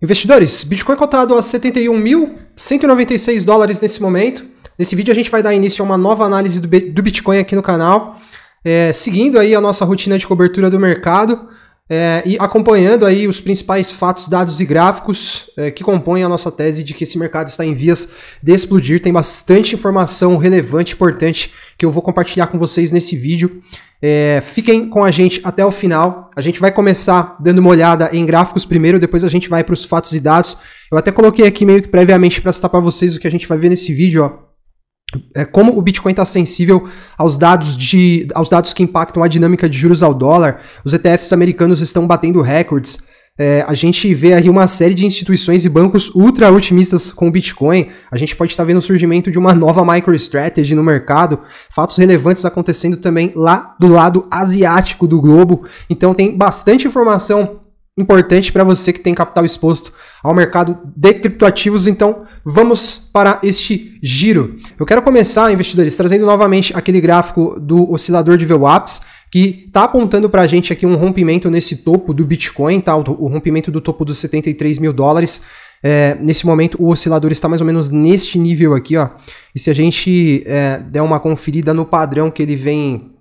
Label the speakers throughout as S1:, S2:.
S1: Investidores, Bitcoin cotado a 71.196 dólares nesse momento. Nesse vídeo a gente vai dar início a uma nova análise do, Bitcoin aqui no canal, é, seguindo aí a nossa rotina de cobertura do mercado é, e acompanhando aí os principais fatos, dados e gráficos é, que compõem a nossa tese de que esse mercado está em vias de explodir. Tem bastante informação relevante, importante, que eu vou compartilhar com vocês nesse vídeo. É, fiquem com a gente até o final. A gente vai começar dando uma olhada em gráficos primeiro, depois a gente vai para os fatos e dados. Eu até coloquei aqui meio que previamente para citar para vocês o que a gente vai ver nesse vídeo, ó. É como o Bitcoin está sensível aos dados, de, aos dados que impactam a dinâmica de juros ao dólar. Os ETFs americanos estão batendo recordes. É, a gente vê aí uma série de instituições e bancos ultra otimistas com o Bitcoin. A gente pode estar vendo o surgimento de uma nova MicroStrategy no mercado. Fatos relevantes acontecendo também lá do lado asiático do globo. Então tem bastante informação importante para você que tem capital exposto ao mercado de criptoativos. Então, vamos para este giro. Eu quero começar, investidores, trazendo novamente aquele gráfico do oscilador de VWAPs que está apontando para a gente aqui um rompimento nesse topo do Bitcoin, tá? o, rompimento do topo dos 73 mil dólares. É, nesse momento, o oscilador está mais ou menos neste nível aqui, ó. E se a gente é, der uma conferida no padrão que ele vem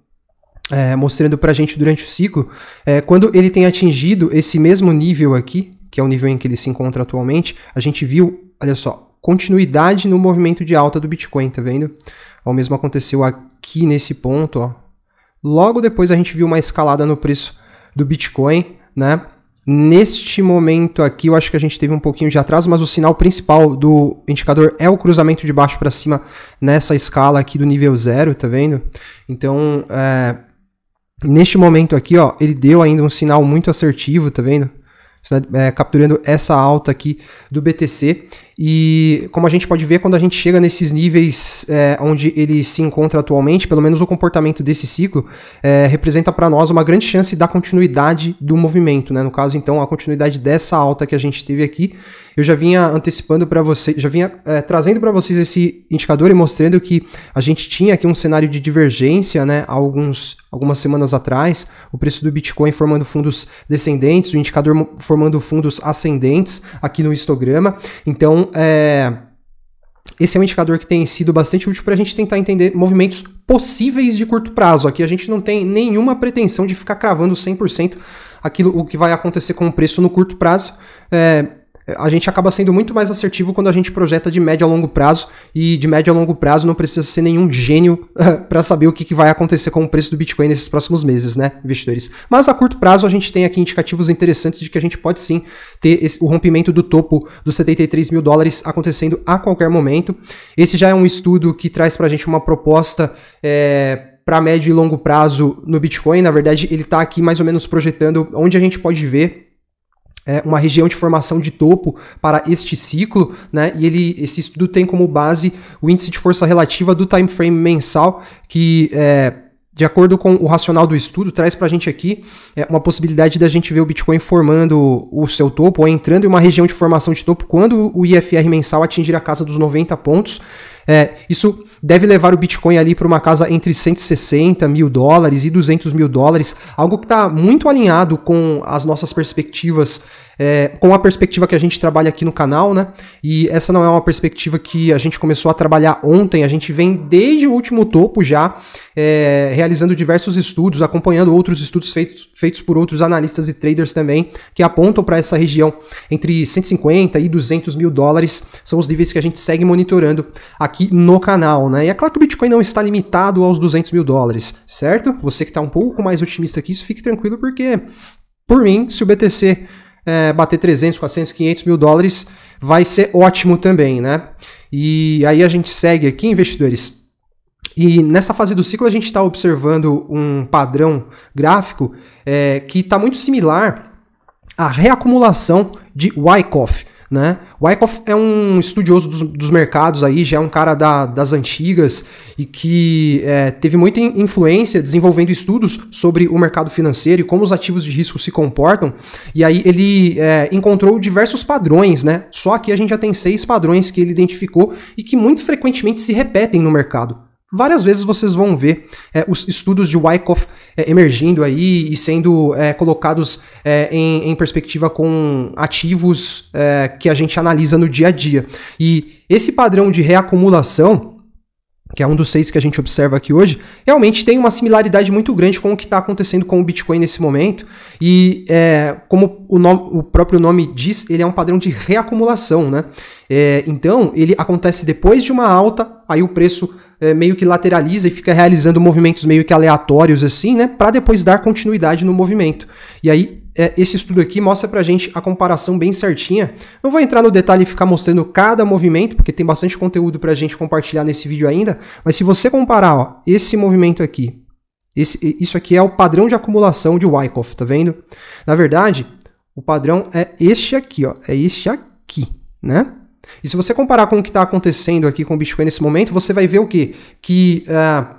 S1: é, mostrando para a gente durante o ciclo, é, quando ele tem atingido esse mesmo nível aqui, que é o nível em que ele se encontra atualmente, a gente viu, olha só, continuidade no movimento de alta do Bitcoin, tá vendo? O mesmo aconteceu aqui nesse ponto, ó. Logo depois a gente viu uma escalada no preço do Bitcoin, né? Neste momento aqui, eu acho que a gente teve um pouquinho de atraso, mas o sinal principal do indicador é o cruzamento de baixo para cima nessa escala aqui do nível zero, tá vendo? Então, é, neste momento aqui, ó, ele deu ainda um sinal muito assertivo, tá vendo? É, capturando essa alta aqui do BTC. E como a gente pode ver, quando a gente chega nesses níveis é, onde ele se encontra atualmente, pelo menos o comportamento desse ciclo, é, representa para nós uma grande chance da continuidade do movimento. Né? No caso, então, a continuidade dessa alta que a gente teve aqui. Eu já vinha antecipando para vocês, já vinha é, trazendo para vocês esse indicador e mostrando que a gente tinha aqui um cenário de divergência né, alguns, algumas semanas atrás, o preço do Bitcoin formando fundos descendentes, o indicador formando fundos ascendentes aqui no histograma. Então, é, esse é um indicador que tem sido bastante útil para a gente tentar entender movimentos possíveis de curto prazo. Aqui a gente não tem nenhuma pretensão de ficar cravando 100% aquilo o que vai acontecer com o preço no curto prazo. É, a gente acaba sendo muito mais assertivo quando a gente projeta de médio a longo prazo, e de médio a longo prazo não precisa ser nenhum gênio para saber o que, que, vai acontecer com o preço do Bitcoin nesses próximos meses, né, investidores? Mas a curto prazo a gente tem aqui indicativos interessantes de que a gente pode sim ter esse, o rompimento do topo dos 73 mil dólares acontecendo a qualquer momento. Esse já é um estudo que traz para a gente uma proposta. É, para médio e longo prazo no Bitcoin, na verdade, ele está aqui mais ou menos projetando onde a gente pode ver é, uma região de formação de topo para este ciclo, né? E ele, esse estudo tem como base o índice de força relativa do time frame mensal, que é, de acordo com o racional do estudo, traz para a gente aqui é, uma possibilidade da gente ver o Bitcoin formando o seu topo, ou entrando em uma região de formação de topo quando o IFR mensal atingir a casa dos 90 pontos. É, isso deve levar o Bitcoin ali para uma casa entre 160 mil dólares e 200 mil dólares, algo que está muito alinhado com as nossas perspectivas, é, com a perspectiva que a gente trabalha aqui no canal, né? E essa não é uma perspectiva que a gente começou a trabalhar ontem, a gente vem desde o último topo já, é, realizando diversos estudos, acompanhando outros estudos feitos, feitos por outros analistas e traders também, que apontam para essa região entre 150 e 200 mil dólares, são os níveis que a gente segue monitorando aqui no canal, né? E é claro que o Bitcoin não está limitado aos 200 mil dólares, certo? Você que está um pouco mais otimista que isso, fique tranquilo, porque, por mim, se o BTC é, bater 300, 400, 500 mil dólares, vai ser ótimo também, né? E aí a gente segue aqui, investidores. E nessa fase do ciclo a gente está observando um padrão gráfico é, que está muito similar à reacumulação de Wyckoff. Né? Wyckoff é um estudioso dos, dos, mercados aí, já é um cara da, das antigas e que é, teve muita influência desenvolvendo estudos sobre o mercado financeiro e como os ativos de risco se comportam. E aí ele é, encontrou diversos padrões, né? Só que a gente já tem seis padrões que ele identificou e que muito frequentemente se repetem no mercado várias vezes vocês vão ver é, os estudos de Wyckoff é, emergindo aí e sendo é, colocados é, em, em, perspectiva com ativos é, que a gente analisa no dia a dia. E esse padrão de reacumulação que é um dos seis que a gente observa aqui hoje, realmente tem uma similaridade muito grande com o que está acontecendo com o Bitcoin nesse momento. E é, como o, o, próprio nome diz, ele é um padrão de reacumulação, né? É, então, ele acontece depois de uma alta, aí o preço é, meio que lateraliza e fica realizando movimentos meio que aleatórios assim, né? Para depois dar continuidade no movimento. E aí, é, esse estudo aqui mostra pra gente a comparação bem certinha. Não vou entrar no detalhe e ficar mostrando cada movimento, porque tem bastante conteúdo pra gente compartilhar nesse vídeo ainda, mas se você comparar ó, esse movimento aqui, esse, isso aqui é o padrão de acumulação de Wyckoff, tá vendo? Na verdade, o padrão é este aqui, ó, é este aqui, né? E se você comparar com o que está acontecendo aqui com o Bitcoin nesse momento, você vai ver o quê? Que uh,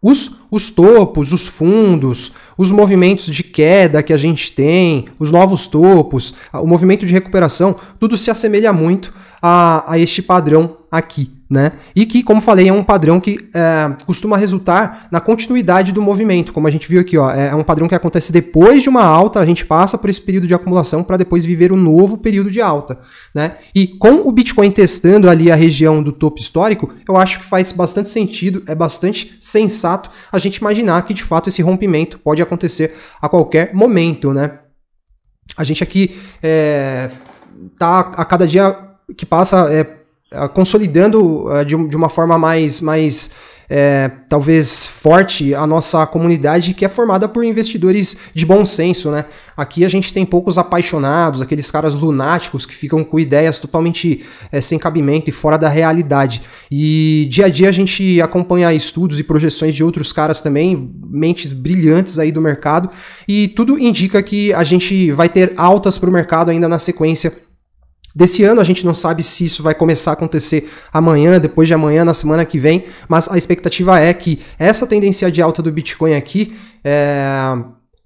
S1: os, os topos, os fundos, os movimentos de queda que a gente tem, os novos topos, o movimento de recuperação, tudo se assemelha muito a, a este padrão aqui né? E que, como falei, é um padrão que é, costuma resultar na continuidade do movimento, como a gente viu aqui, ó, é um padrão que acontece depois de uma alta, a gente passa por esse período de acumulação para depois viver um novo período de alta, né? E com o Bitcoin testando ali a região do topo histórico, eu acho que faz bastante sentido, é bastante sensato a gente imaginar que de fato esse rompimento pode acontecer a qualquer momento, né? A gente aqui é, tá a cada dia que passa é, ah, consolidando uh, de, de, uma forma mais, mais é, talvez forte a nossa comunidade que é formada por investidores de bom senso, né? Aqui a gente tem poucos apaixonados, aqueles caras lunáticos que ficam com ideias totalmente é, sem cabimento e fora da realidade. E dia a dia a gente acompanha estudos e projeções de outros caras também, mentes brilhantes aí do mercado, e tudo indica que a gente vai ter altas para o mercado ainda na sequência desse ano. A gente não sabe se isso vai começar a acontecer amanhã, depois de amanhã, na semana que vem, mas a expectativa é que essa tendência de alta do Bitcoin aqui é,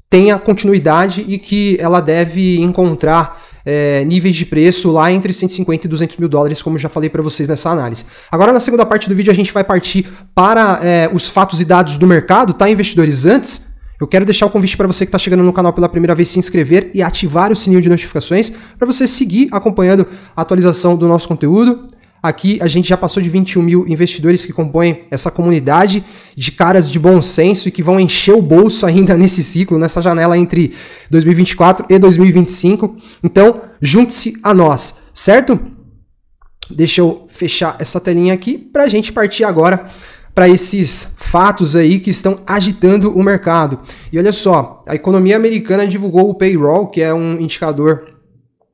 S1: tenha continuidade e que ela deve encontrar é, níveis de preço lá entre 150 e 200 mil dólares, como já falei para vocês nessa análise. Agora, na segunda parte do vídeo, a gente vai partir para é, os fatos e dados do mercado, tá, investidores? Antes, eu quero deixar o convite para você que está chegando no canal pela primeira vez se inscrever e ativar o sininho de notificações para você seguir acompanhando a atualização do nosso conteúdo. Aqui a gente já passou de 21 mil investidores que compõem essa comunidade de caras de bom senso e que vão encher o bolso ainda nesse ciclo, nessa janela entre 2024 e 2025. Então, junte-se a nós, certo? Deixa eu fechar essa telinha aqui para a gente partir agora para esses fatos aí que estão agitando o mercado. E olha só, a economia americana divulgou o payroll, que é um indicador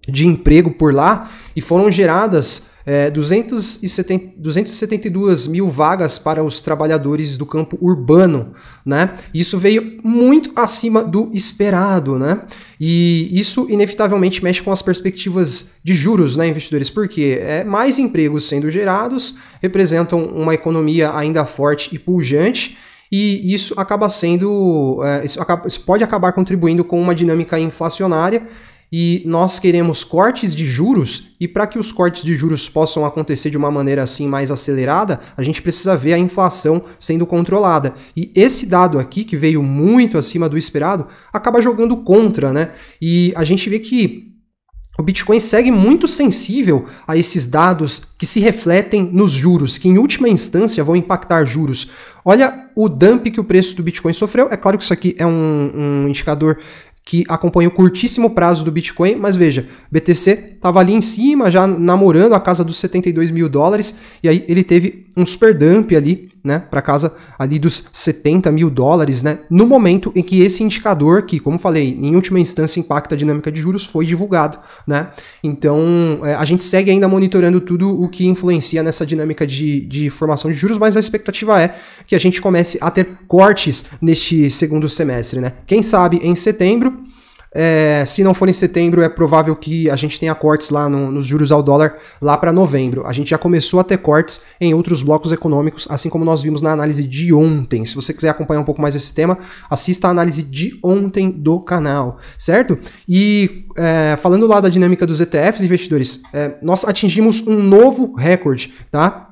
S1: de emprego por lá, e foram geradas é, 270, 272 mil vagas para os trabalhadores do campo urbano, né? Isso veio muito acima do esperado, né? E isso inevitavelmente mexe com as perspectivas de juros, né, investidores? Porque é, mais empregos sendo gerados representam uma economia ainda forte e pujante. E isso acaba sendo. É, isso, pode acabar contribuindo com uma dinâmica inflacionária e nós queremos cortes de juros, e para que os cortes de juros possam acontecer de uma maneira assim mais acelerada, a gente precisa ver a inflação sendo controlada. E esse dado aqui, que veio muito acima do esperado, acaba jogando contra, né? E a gente vê que o Bitcoin segue muito sensível a esses dados que se refletem nos juros, que em última instância vão impactar juros. Olha o dump que o preço do Bitcoin sofreu. É claro que isso aqui é um, um indicador que acompanha o curtíssimo prazo do Bitcoin, mas veja, BTC estava ali em cima, já namorando a casa dos 72 mil dólares, e aí ele teve um super dump ali, né, para casa ali dos 70 mil dólares, né, no momento em que esse indicador, que, como falei, em última instância impacta a dinâmica de juros, foi divulgado, né. Então, é, a gente segue ainda monitorando tudo o que influencia nessa dinâmica de, de formação de juros, mas a expectativa é que a gente comece a ter cortes neste segundo semestre, né. Quem sabe em setembro, é, se não for em setembro, é provável que a gente tenha cortes lá no, nos juros ao dólar lá para novembro. A gente já começou a ter cortes em outros blocos econômicos, assim como nós vimos na análise de ontem. Se você quiser acompanhar um pouco mais esse tema, assista a análise de ontem do canal, certo? E é, falando lá da dinâmica dos ETFs, investidores, é, nós atingimos um novo recorde, tá?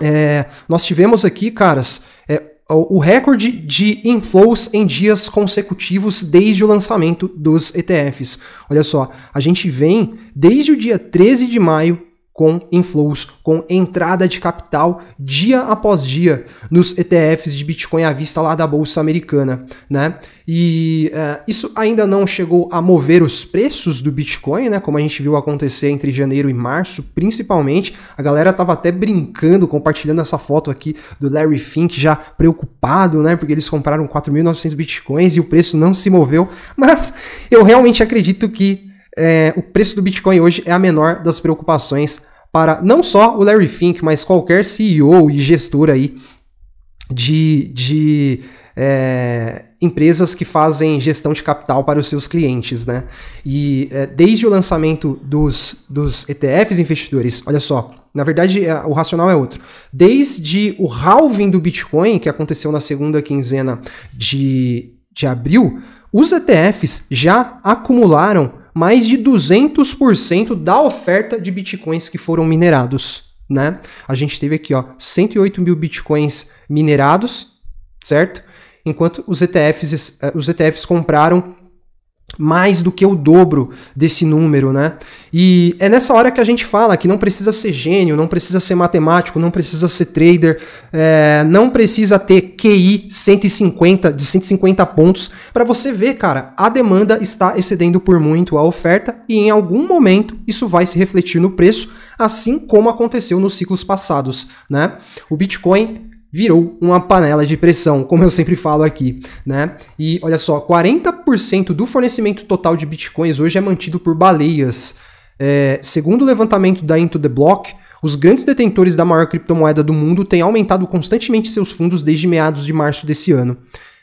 S1: é, nós tivemos aqui, caras, é, o recorde de inflows em dias consecutivos desde o lançamento dos ETFs. Olha só, a gente vem desde o dia 13 de maio com inflows, com entrada de capital dia após dia nos ETFs de Bitcoin à vista lá da Bolsa Americana, né? E uh, isso ainda não chegou a mover os preços do Bitcoin, né? Como a gente viu acontecer entre janeiro e março, principalmente. A galera tava até brincando, compartilhando essa foto aqui do Larry Fink já preocupado, né? Porque eles compraram 4.900 Bitcoins e o preço não se moveu. Mas eu realmente acredito que é, o preço do Bitcoin hoje é a menor das preocupações para não só o Larry Fink, mas qualquer CEO e gestor aí de, de é, empresas que fazem gestão de capital para os seus clientes, né? E é, desde o lançamento dos, dos ETFs investidores, olha só, na verdade é, o racional é outro. Desde o halving do Bitcoin, que aconteceu na segunda quinzena de, de abril, os ETFs já acumularam mais de 200% da oferta de bitcoins que foram minerados. Né? A gente teve aqui ó, 108 mil bitcoins minerados, certo? Enquanto os ETFs, eh, os ETFs compraram mais do que o dobro desse número, né? E é nessa hora que a gente fala que não precisa ser gênio, não precisa ser matemático, não precisa ser trader, é, não precisa ter QI 150 de 150 pontos para você ver, cara, a demanda está excedendo por muito a oferta e em algum momento isso vai se refletir no preço, assim como aconteceu nos ciclos passados, né? O Bitcoin virou uma panela de pressão, como eu sempre falo aqui, né? E olha só, 40% do fornecimento total de bitcoins hoje é mantido por baleias. É, segundo o levantamento da Into the Block, os grandes detentores da maior criptomoeda do mundo têm aumentado constantemente seus fundos desde meados de março desse ano.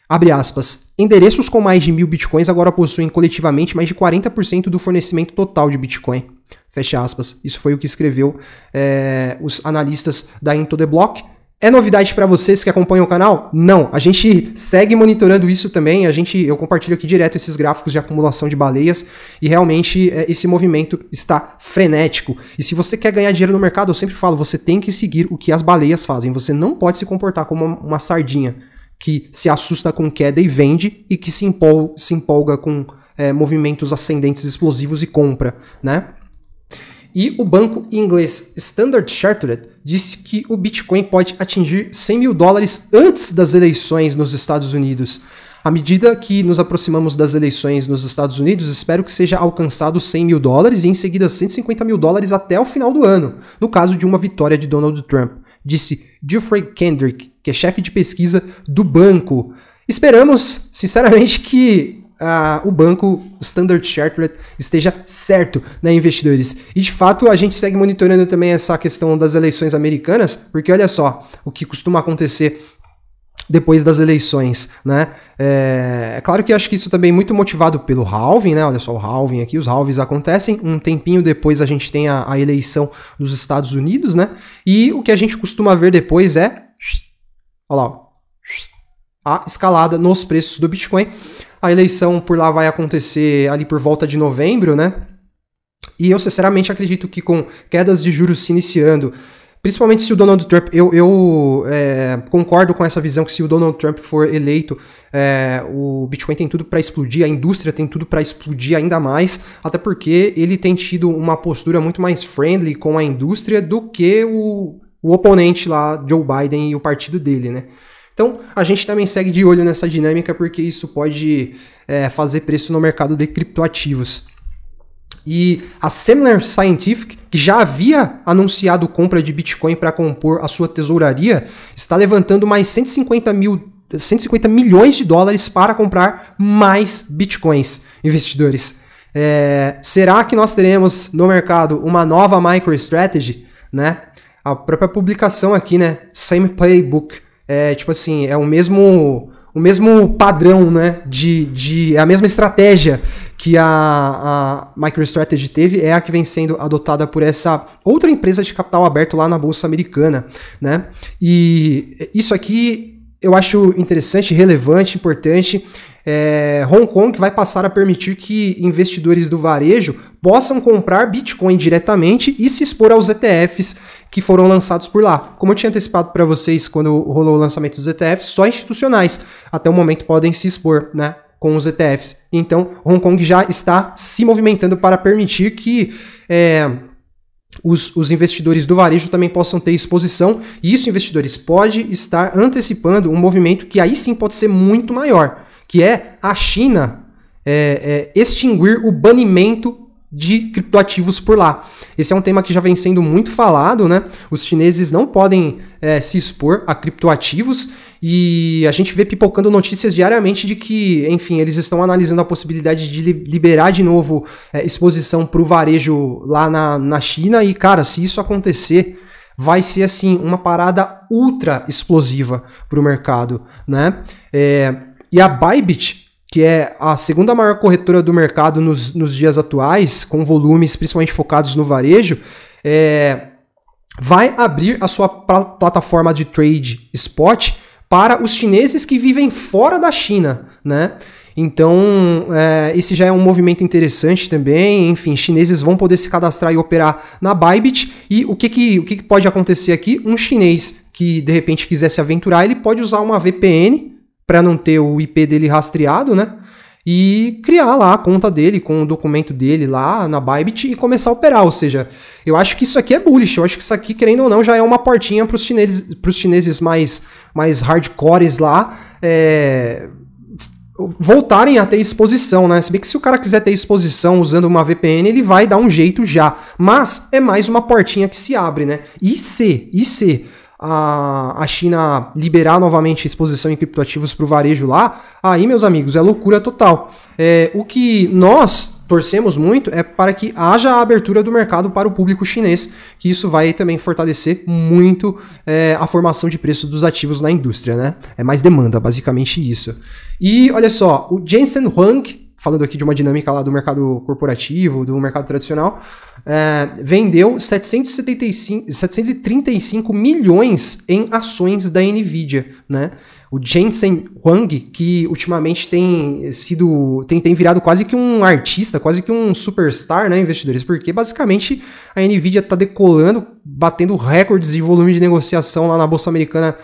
S1: Abre aspas. Endereços com mais de mil bitcoins agora possuem coletivamente mais de 40% do fornecimento total de bitcoin. Fecha aspas. Isso foi o que escreveu é, os analistas da Into the Block. É novidade para vocês que acompanham o canal? Não, a gente segue monitorando isso também. A gente, eu compartilho aqui direto esses gráficos de acumulação de baleias e realmente é, esse movimento está frenético. E se você quer ganhar dinheiro no mercado, eu sempre falo, você tem que seguir o que as baleias fazem. Você não pode se comportar como uma, uma sardinha que se assusta com queda e vende e que se, empol se empolga com é, movimentos ascendentes explosivos e compra, né? E o banco inglês Standard Chartered disse que o Bitcoin pode atingir 100 mil dólares antes das eleições nos Estados Unidos. À medida que nos aproximamos das eleições nos Estados Unidos, espero que seja alcançado 100 mil dólares e em seguida 150 mil dólares até o final do ano, no caso de uma vitória de Donald Trump, disse Geoffrey Kendrick, que é chefe de pesquisa do banco. Esperamos, sinceramente, que o banco Standard Chartered esteja certo, né, investidores? E de fato a gente segue monitorando também essa questão das eleições americanas, porque olha só o que costuma acontecer depois das eleições, né? É, é, claro que acho que isso também é muito motivado pelo halving, né? Olha só o halving aqui, os halvings acontecem, um tempinho depois a gente tem a, a eleição dos Estados Unidos, né? E o que a gente costuma ver depois é, olha lá, a escalada nos preços do Bitcoin. A eleição por lá vai acontecer ali por volta de novembro, né? E eu sinceramente acredito que com quedas de juros se iniciando, principalmente se o Donald Trump, eu, eu é, concordo com essa visão que se o Donald Trump for eleito, é, o Bitcoin tem tudo para explodir, a indústria tem tudo para explodir ainda mais, até porque ele tem tido uma postura muito mais friendly com a indústria do que o, o oponente lá, Joe Biden e o partido dele, né? Então, a gente também segue de olho nessa dinâmica porque isso pode é, fazer preço no mercado de criptoativos. E a Semler Scientific, que já havia anunciado compra de Bitcoin para compor a sua tesouraria, está levantando mais 150, mil, 150 milhões de dólares para comprar mais Bitcoins, investidores. É, será que nós teremos no mercado uma nova MicroStrategy? Né? A própria publicação aqui, né? Same Playbook é tipo assim, é o mesmo o mesmo padrão, né, de, de é a mesma estratégia que a, a MicroStrategy teve é a que vem sendo adotada por essa outra empresa de capital aberto lá na bolsa americana, né? E isso aqui eu acho interessante, relevante, importante. É, Hong Kong vai passar a permitir que investidores do varejo possam comprar Bitcoin diretamente e se expor aos ETFs que foram lançados por lá. Como eu tinha antecipado para vocês quando rolou o lançamento dos ETFs, só institucionais até o momento podem se expor, né? Com os ETFs. Então, Hong Kong já está se movimentando para permitir que é, os, os, investidores do varejo também possam ter exposição, e isso, investidores, pode estar antecipando um movimento que aí sim pode ser muito maior, que é a China é, é, extinguir o banimento de criptoativos por lá. Esse é um tema que já vem sendo muito falado, né? Os chineses não podem é, se expor a criptoativos e a gente vê pipocando notícias diariamente de que, enfim, eles estão analisando a possibilidade de liberar de novo é, exposição para o varejo lá na, na China e, cara, se isso acontecer, vai ser assim uma parada ultra explosiva para o mercado, né? É, e a Bybit que é a segunda maior corretora do mercado nos, nos dias atuais, com volumes principalmente focados no varejo, é, vai abrir a sua plataforma de trade spot para os chineses que vivem fora da China, né? Então, é, esse já é um movimento interessante também. Enfim, chineses vão poder se cadastrar e operar na Bybit. E o que, que, o que, que pode acontecer aqui? Um chinês que de repente quiser se aventurar, ele pode usar uma VPN para não ter o IP dele rastreado, né? E criar lá a conta dele com o documento dele lá na Bybit e começar a operar. Ou seja, eu acho que isso aqui é bullish. Eu acho que isso aqui, querendo ou não, já é uma portinha para os chineses, chineses mais, mais hardcores lá é, voltarem a ter exposição, né? Se bem que se o cara quiser ter exposição usando uma VPN, ele vai dar um jeito já. Mas é mais uma portinha que se abre, né? E se, e se a, a China liberar novamente a exposição em criptoativos para o varejo lá, aí, meus amigos, é loucura total. É, o que nós torcemos muito é para que haja a abertura do mercado para o público chinês, que isso vai também fortalecer muito é, a formação de preços dos ativos na indústria, né? É mais demanda, basicamente isso. E olha só, o Jensen Huang, falando aqui de uma dinâmica lá do mercado corporativo, do mercado tradicional, é, vendeu 775, 735 milhões em ações da Nvidia, né? O Jensen Huang, que ultimamente tem sido, tem, tem virado quase que um artista, quase que um superstar, né, investidores? Porque basicamente a Nvidia está decolando, batendo recordes de volume de negociação lá na bolsa americana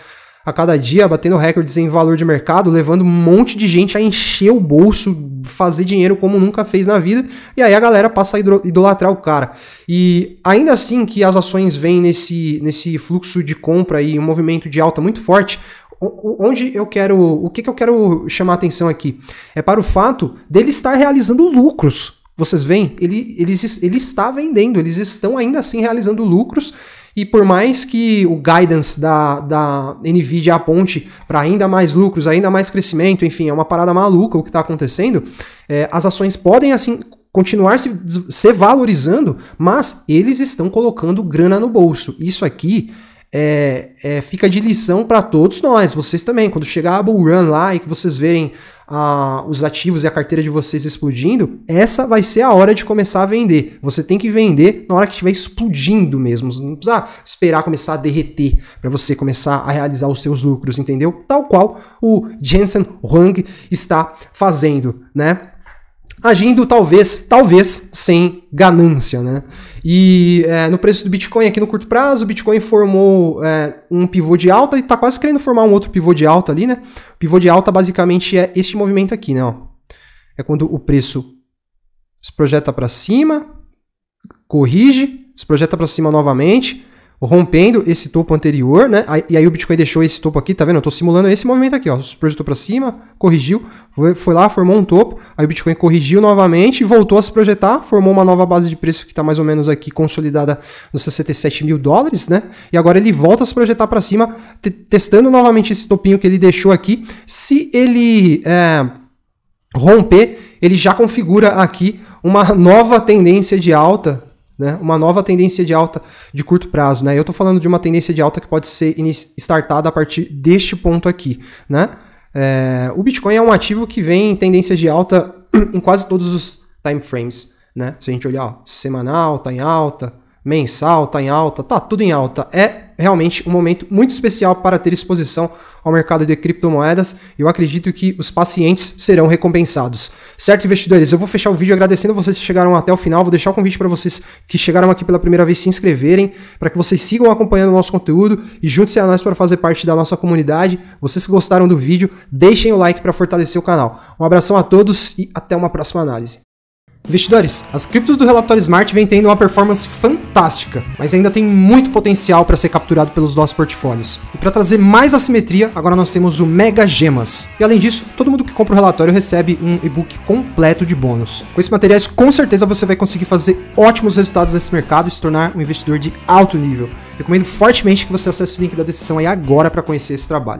S1: a cada dia, batendo recordes em valor de mercado, levando um monte de gente a encher o bolso, fazer dinheiro como nunca fez na vida, e aí a galera passa a idolatrar o cara. E ainda assim que as ações vêm nesse, nesse fluxo de compra e um movimento de alta muito forte, onde eu quero, o que, que eu quero chamar a atenção aqui? É para o fato dele estar realizando lucros. Vocês veem? Ele, ele, ele está vendendo, eles estão ainda assim realizando lucros e por mais que o guidance da, da Nvidia aponte para ainda mais lucros, ainda mais crescimento, enfim, é uma parada maluca o que está acontecendo, é, as ações podem assim continuar se, se valorizando, mas eles estão colocando grana no bolso. Isso aqui é, é, fica de lição para todos nós, vocês também. Quando chegar a Bull Run lá e que vocês verem a, os ativos e a carteira de vocês explodindo, essa vai ser a hora de começar a vender. Você tem que vender na hora que estiver explodindo mesmo. Não precisa esperar começar a derreter para você começar a realizar os seus lucros, entendeu? Tal qual o Jensen Huang está fazendo, né? Agindo talvez, talvez sem ganância, né? E é, no preço do Bitcoin aqui no curto prazo, o Bitcoin formou é, um pivô de alta e está quase querendo formar um outro pivô de alta ali, né? O pivô de alta basicamente é este movimento aqui, né? Ó. É quando o preço se projeta para cima, corrige, se projeta para cima novamente, rompendo esse topo anterior, né? E aí o Bitcoin deixou esse topo aqui, tá vendo? Eu tô simulando esse movimento aqui, ó. Projetou para cima, corrigiu, foi lá, formou um topo, aí o Bitcoin corrigiu novamente, voltou a se projetar, formou uma nova base de preço que está mais ou menos aqui consolidada nos 67 mil dólares, né? E agora ele volta a se projetar para cima, testando novamente esse topinho que ele deixou aqui. Se ele é, romper, ele já configura aqui uma nova tendência de alta né? Uma nova tendência de alta de curto prazo, né? Eu estou falando de uma tendência de alta que pode ser startada a partir deste ponto aqui, né? É, o Bitcoin é um ativo que vem em tendência de alta em quase todos os time frames, né? Se a gente olhar, ó, semanal tá em alta, mensal tá em alta, tá tudo em alta. É realmente um momento muito especial para ter exposição ao mercado de criptomoedas. Eu acredito que os pacientes serão recompensados. Certo, investidores? Eu vou fechar o vídeo agradecendo vocês que chegaram até o final. Vou deixar o convite para vocês que chegaram aqui pela primeira vez se inscreverem, para que vocês sigam acompanhando o nosso conteúdo e junte-se a nós para fazer parte da nossa comunidade. Vocês que gostaram do vídeo, deixem o like para fortalecer o canal. Um abração a todos e até uma próxima análise. Investidores, as criptos do relatório Smart vêm tendo uma performance fantástica, mas ainda tem muito potencial para ser capturado pelos nossos portfólios. E para trazer mais assimetria, agora nós temos o Mega Gemas. E além disso, todo mundo que compra o relatório recebe um e-book completo de bônus. Com esses materiais, com certeza você vai conseguir fazer ótimos resultados nesse mercado e se tornar um investidor de alto nível. Recomendo fortemente que você acesse o link da descrição aí agora para conhecer esse trabalho.